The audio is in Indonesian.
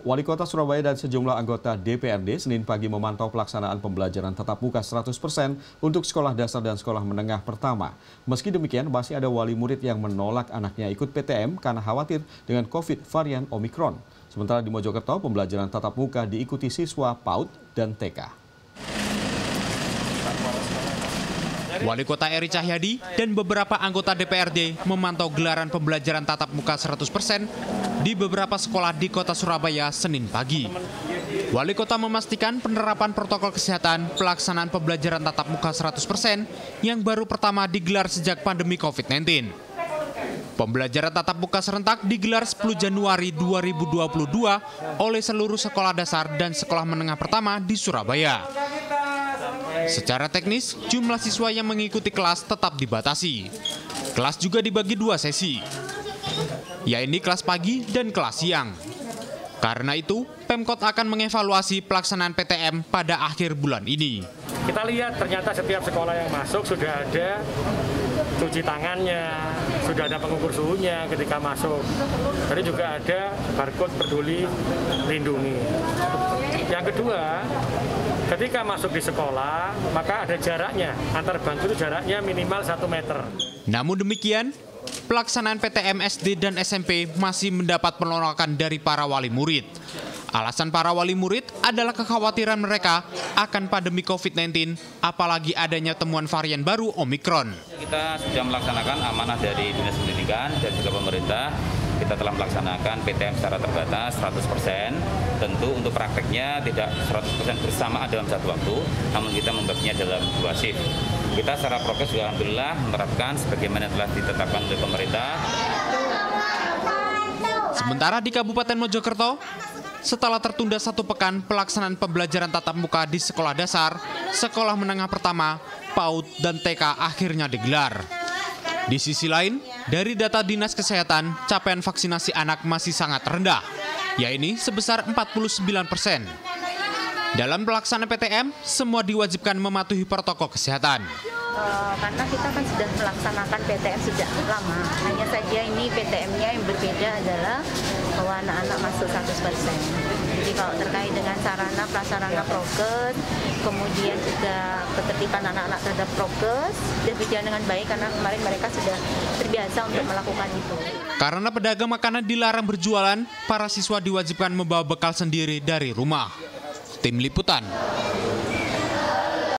Wali Kota Surabaya dan sejumlah anggota DPRD Senin pagi memantau pelaksanaan pembelajaran tatap muka 100% untuk sekolah dasar dan sekolah menengah pertama. Meski demikian, masih ada wali murid yang menolak anaknya ikut PTM karena khawatir dengan COVID varian Omikron. Sementara di Mojokerto, pembelajaran tatap muka diikuti siswa PAUD dan TK. Wali Kota Eri Cahyadi dan beberapa anggota DPRD memantau gelaran pembelajaran tatap muka 100% di beberapa sekolah di kota Surabaya Senin pagi. Wali Kota memastikan penerapan protokol kesehatan pelaksanaan pembelajaran tatap muka 100% yang baru pertama digelar sejak pandemi COVID-19. Pembelajaran tatap muka serentak digelar 10 Januari 2022 oleh seluruh sekolah dasar dan sekolah menengah pertama di Surabaya. Secara teknis, jumlah siswa yang mengikuti kelas tetap dibatasi. Kelas juga dibagi dua sesi, yaitu kelas pagi dan kelas siang. Karena itu, Pemkot akan mengevaluasi pelaksanaan PTM pada akhir bulan ini. Kita lihat ternyata setiap sekolah yang masuk sudah ada cuci tangannya, sudah ada pengukur suhunya ketika masuk. Tadi juga ada barcode peduli lindungi. Yang kedua, ketika masuk di sekolah, maka ada jaraknya. Antar bangku itu jaraknya minimal 1 meter. Namun demikian, pelaksanaan PTM SD dan SMP masih mendapat penolakan dari para wali murid. Alasan para wali murid adalah kekhawatiran mereka akan pandemi COVID-19, apalagi adanya temuan varian baru Omikron. Kita sudah melaksanakan amanah dari Dinas Pendidikan dan juga pemerintah. Kita telah melaksanakan PTM secara terbatas 100%. Tentu untuk prakteknya tidak 100% bersamaan dalam satu waktu, namun kita membaginya dalam dua shift. Kita secara prokes juga Alhamdulillah menerapkan sebagaimana telah ditetapkan oleh pemerintah. Sementara di Kabupaten Mojokerto, setelah tertunda satu pekan pelaksanaan pembelajaran tatap muka di sekolah dasar, sekolah menengah pertama, PAUD, dan TK akhirnya digelar. Di sisi lain, dari data Dinas Kesehatan, capaian vaksinasi anak masih sangat rendah, yaitu sebesar 49 persen. Dalam pelaksanaan PTM, semua diwajibkan mematuhi protokol kesehatan. Uh, karena kita kan sudah melaksanakan PTM sejak lama. Hanya saja ini PTM-nya yang berbeda adalah bahwa anak-anak masuk 100%. Jadi kalau terkait dengan sarana prasarana prokes, kemudian juga ketertiban anak-anak terhadap prokes, sudah berjalan dengan baik karena kemarin mereka sudah terbiasa untuk melakukan itu. Karena pedagang makanan dilarang berjualan, para siswa diwajibkan membawa bekal sendiri dari rumah. Tim Liputan